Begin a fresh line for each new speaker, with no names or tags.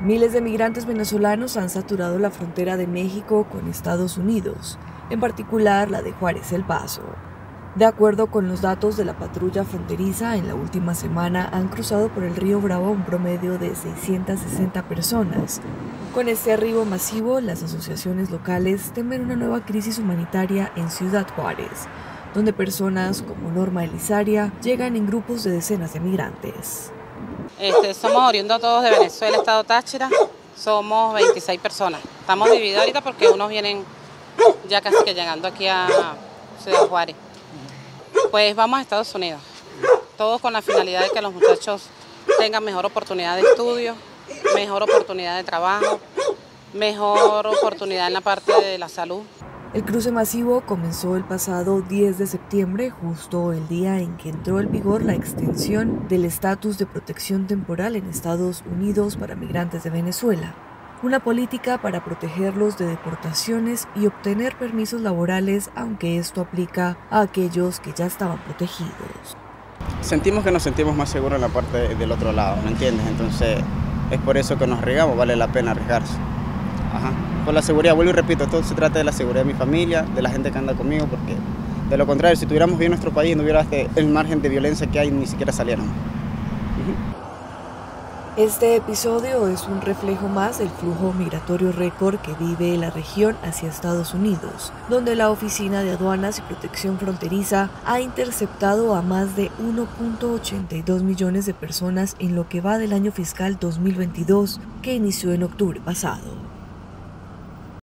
Miles de migrantes venezolanos han saturado la frontera de México con Estados Unidos, en particular la de Juárez El Paso. De acuerdo con los datos de la patrulla fronteriza, en la última semana han cruzado por el río Bravo un promedio de 660 personas. Con este arribo masivo, las asociaciones locales temen una nueva crisis humanitaria en Ciudad Juárez, donde personas como Norma Elizaria llegan en grupos de decenas de migrantes.
Este, somos oriundos todos de Venezuela, Estado Táchira, somos 26 personas. Estamos divididos ahorita porque unos vienen ya casi que llegando aquí a Ciudad Juárez. Pues vamos a Estados Unidos, todos con la finalidad de que los muchachos tengan mejor oportunidad de estudio, mejor oportunidad de trabajo, mejor oportunidad en la parte de la salud.
El cruce masivo comenzó el pasado 10 de septiembre, justo el día en que entró en vigor la extensión del estatus de protección temporal en Estados Unidos para migrantes de Venezuela una política para protegerlos de deportaciones y obtener permisos laborales, aunque esto aplica a aquellos que ya estaban protegidos.
Sentimos que nos sentimos más seguros en la parte del otro lado, ¿me entiendes? Entonces es por eso que nos arriesgamos, vale la pena arriesgarse. Ajá. Por la seguridad, vuelvo y repito, todo se trata de la seguridad de mi familia, de la gente que anda conmigo, porque de lo contrario, si tuviéramos bien nuestro país, no hubiera este, el margen de violencia que hay, ni siquiera salieran.
Este episodio es un reflejo más del flujo migratorio récord que vive la región hacia Estados Unidos, donde la Oficina de Aduanas y Protección Fronteriza ha interceptado a más de 1.82 millones de personas en lo que va del año fiscal 2022 que inició en octubre pasado.